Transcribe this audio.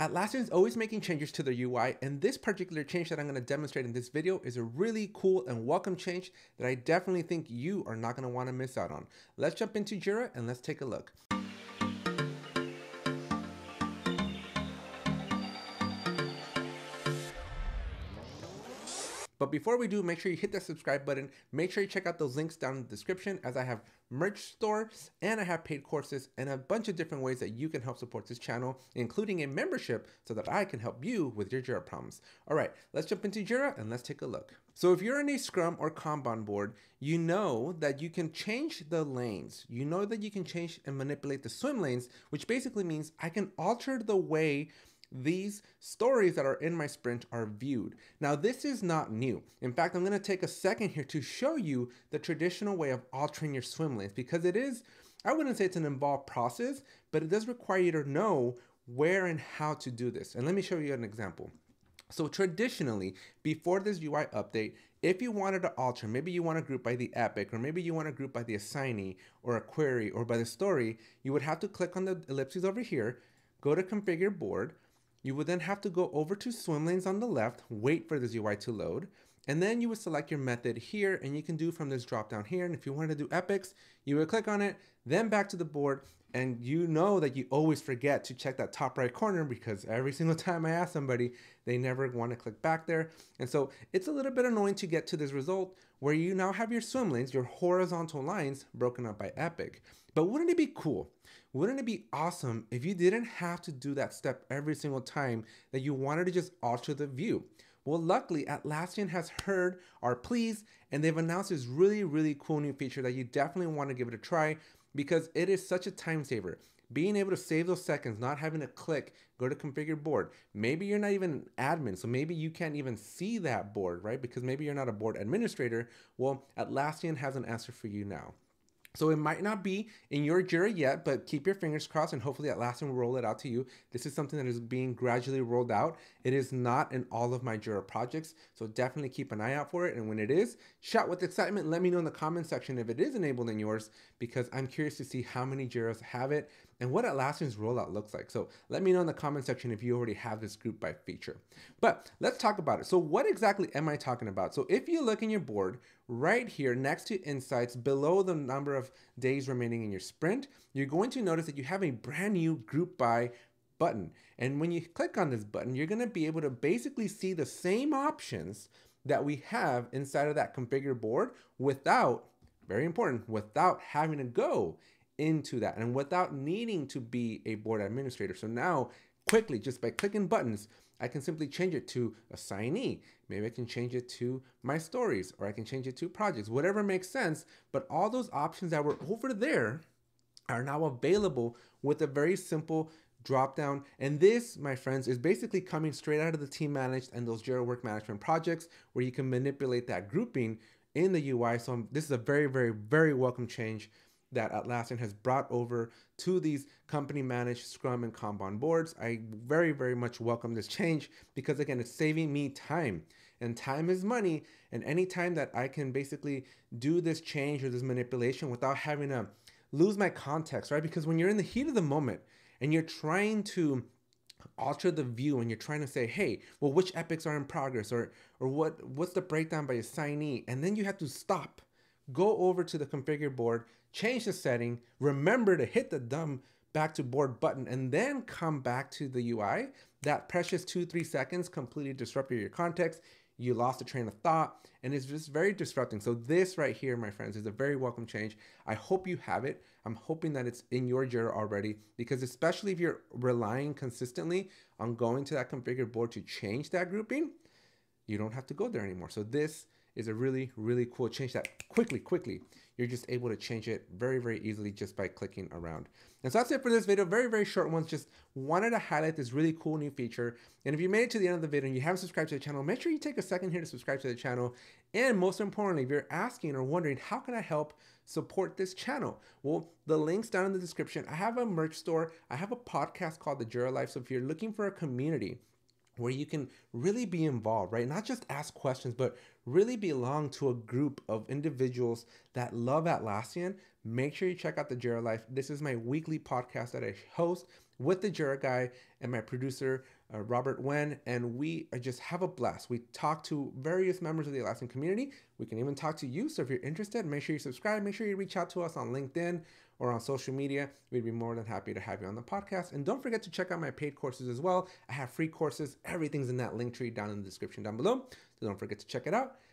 Atlassian is always making changes to their UI, and this particular change that I'm going to demonstrate in this video is a really cool and welcome change that I definitely think you are not going to want to miss out on. Let's jump into Jira and let's take a look. But before we do, make sure you hit that subscribe button. Make sure you check out those links down in the description as I have merch store and I have paid courses and a bunch of different ways that you can help support this channel, including a membership so that I can help you with your Jira problems. All right, let's jump into Jira and let's take a look. So if you're in a Scrum or Kanban board, you know that you can change the lanes. You know that you can change and manipulate the swim lanes, which basically means I can alter the way these stories that are in my sprint are viewed. Now, this is not new. In fact, I'm going to take a second here to show you the traditional way of altering your swim lanes because it is, I wouldn't say it's an involved process, but it does require you to know where and how to do this. And let me show you an example. So traditionally, before this UI update, if you wanted to alter, maybe you want to group by the epic, or maybe you want to group by the assignee, or a query, or by the story, you would have to click on the ellipses over here, go to configure board, you would then have to go over to swim lanes on the left, wait for this UI to load, and then you would select your method here and you can do from this drop down here. And if you wanted to do epics, you would click on it, then back to the board. And you know that you always forget to check that top right corner because every single time I ask somebody, they never want to click back there. And so it's a little bit annoying to get to this result where you now have your swim lanes, your horizontal lines broken up by epic. But wouldn't it be cool? Wouldn't it be awesome if you didn't have to do that step every single time that you wanted to just alter the view? Well, luckily, Atlassian has heard our pleas and they've announced this really, really cool new feature that you definitely want to give it a try because it is such a time saver. Being able to save those seconds, not having to click, go to configure board. Maybe you're not even an admin, so maybe you can't even see that board, right? Because maybe you're not a board administrator. Well, Atlassian has an answer for you now. So it might not be in your Jira yet, but keep your fingers crossed and hopefully Atlassian will roll it out to you. This is something that is being gradually rolled out. It is not in all of my Jira projects, so definitely keep an eye out for it. And when it is, shout with excitement. Let me know in the comment section if it is enabled in yours, because I'm curious to see how many Jiras have it and what Atlassian's rollout looks like. So let me know in the comment section if you already have this group by feature. But let's talk about it. So what exactly am I talking about? So if you look in your board right here next to insights below the number of days remaining in your sprint, you're going to notice that you have a brand new group by button. And when you click on this button, you're gonna be able to basically see the same options that we have inside of that configure board without, very important, without having to go into that and without needing to be a board administrator. So now quickly, just by clicking buttons, I can simply change it to assignee. Maybe I can change it to my stories or I can change it to projects, whatever makes sense. But all those options that were over there are now available with a very simple drop down. And this, my friends, is basically coming straight out of the team managed and those Jira work management projects where you can manipulate that grouping in the UI. So um, this is a very, very, very welcome change that Atlassian has brought over to these company managed Scrum and Kanban boards. I very, very much welcome this change because again, it's saving me time and time is money. And any time that I can basically do this change or this manipulation without having to lose my context, right? Because when you're in the heat of the moment and you're trying to alter the view and you're trying to say, hey, well, which epics are in progress or or what what's the breakdown by assignee? And then you have to stop, go over to the configure board, change the setting, remember to hit the dumb back to board button, and then come back to the UI. That precious two, three seconds completely disrupted your context. You lost a train of thought, and it's just very disrupting. So this right here, my friends, is a very welcome change. I hope you have it. I'm hoping that it's in your Jira already, because especially if you're relying consistently on going to that configured board to change that grouping, you don't have to go there anymore. So this is a really, really cool change that quickly, quickly you're just able to change it very, very easily just by clicking around. And so that's it for this video. Very, very short ones. Just wanted to highlight this really cool new feature. And if you made it to the end of the video and you haven't subscribed to the channel, make sure you take a second here to subscribe to the channel. And most importantly, if you're asking or wondering, how can I help support this channel? Well, the link's down in the description. I have a merch store. I have a podcast called The Jira Life. So if you're looking for a community, where you can really be involved, right? Not just ask questions, but really belong to a group of individuals that love Atlassian, make sure you check out the Jira Life. This is my weekly podcast that I host with the Jira guy and my producer, uh, Robert Wen, and we uh, just have a blast. We talk to various members of the Atlassian community. We can even talk to you. So if you're interested, make sure you subscribe. Make sure you reach out to us on LinkedIn or on social media. We'd be more than happy to have you on the podcast. And don't forget to check out my paid courses as well. I have free courses. Everything's in that link tree down in the description down below. So don't forget to check it out.